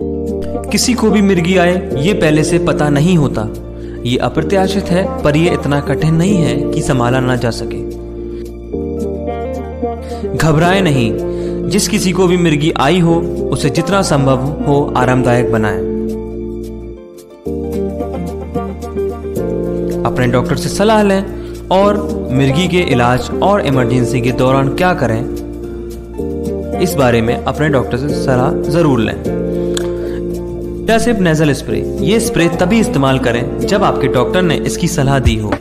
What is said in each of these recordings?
किसी को भी मिर्गी आए, ये पहले से पता नहीं होता। ये अप्रत्याशित है, पर यह इतना कठिन नहीं है कि संभाला ना जा सके। घबराए नहीं। जिस किसी को भी मिर्गी आई हो, उसे जितना संभव हो आरामदायक बनाए। अपने डॉक्टर से सलाह लें और मिर्गी के इलाज और इमरजेंसी के दौरान क्या करें, इस बारे में अपने डॉक्टर से सलाह ज़रूर लें। मिडासिप नेजल स्प्रे ये स्प्रे तभी इस्तेमाल करें जब आपके डॉक्टर ने इसकी सलाह दी हो।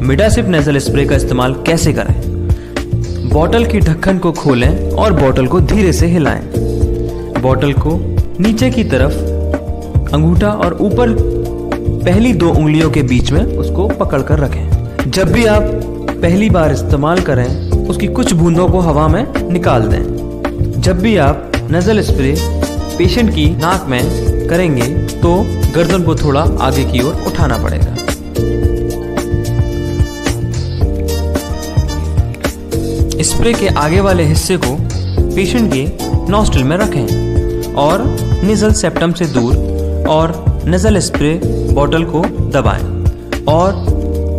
मिडासिप नेजल स्प्रे का इस्तेमाल कैसे करें? बोतल की ढक्कन को खोलें और बोतल को धीरे से हिलाएँ। बोतल को नीचे की तरफ़ अंगूठा और ऊपर पहली दो उंगलियों के बीच में उसको पकड़कर रखें। जब भी आप पहली बार इस्तेमाल करें, उसकी कुछ बूंदों को हवा में निकाल दें। जब भी आप नजल स्प्रे पेशेंट की नाक में करेंगे तो गर्दन को थोड़ा आगे की ओर उठाना पड़ेगा। स्प्रे के आगे वाले हिस्से को पेशेंट के नॉस्ट्रल में रखें और निजल सेप्टम से दूर और नजल स्प्रे बॉटल को दबाएँ और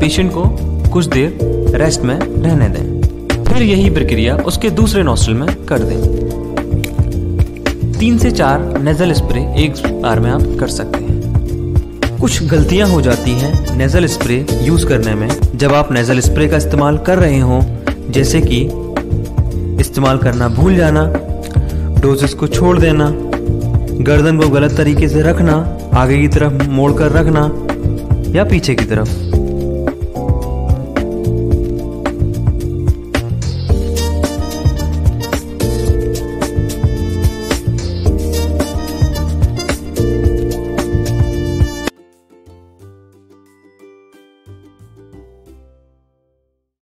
पेशेंट को कुछ देर रेस्ट में रहने दें। फिर यही प्रक्रिया उसके दूसरे नॉस्ट्रल में कर दें। तीन से चार नेजल स्प्रे एक बार में आप कर सकते हैं। कुछ गलतियाँ हो जाती हैं नेजल स्प्रे यूज़ करने में। जब आप नेजल स्प्रे का इस्तेमाल कर रहे हों, जैसे कि इस्तेमाल करना भूल जाना डोजेस को छोड़ देना, गर्दन को गलत तरीके से रखना, आगे की तरफ़ मोड़कर रखना, या पीछे की तरफ़।